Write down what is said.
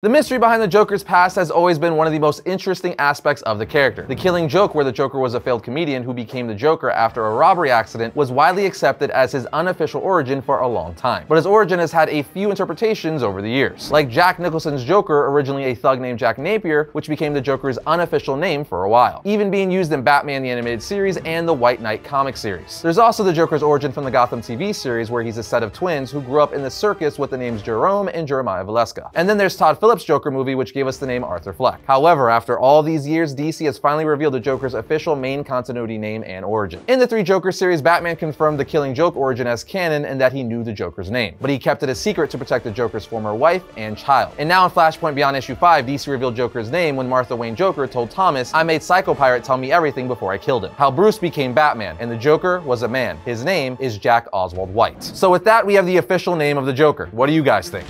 The mystery behind the Joker's past has always been one of the most interesting aspects of the character. The Killing Joke, where the Joker was a failed comedian who became the Joker after a robbery accident, was widely accepted as his unofficial origin for a long time. But his origin has had a few interpretations over the years. Like Jack Nicholson's Joker, originally a thug named Jack Napier, which became the Joker's unofficial name for a while, even being used in Batman the Animated Series and the White Knight comic series. There's also the Joker's origin from the Gotham TV series, where he's a set of twins who grew up in the circus with the names Jerome and Jeremiah Valeska. And then there's Todd Phillips' Joker movie, which gave us the name Arthur Fleck. However, after all these years, DC has finally revealed the Joker's official main continuity name and origin. In the three Joker series, Batman confirmed the Killing Joke origin as canon and that he knew the Joker's name, but he kept it a secret to protect the Joker's former wife and child. And now in Flashpoint Beyond issue 5, DC revealed Joker's name when Martha Wayne Joker told Thomas, I made Psycho Pirate tell me everything before I killed him. How Bruce became Batman, and the Joker was a man. His name is Jack Oswald White. So with that, we have the official name of the Joker. What do you guys think?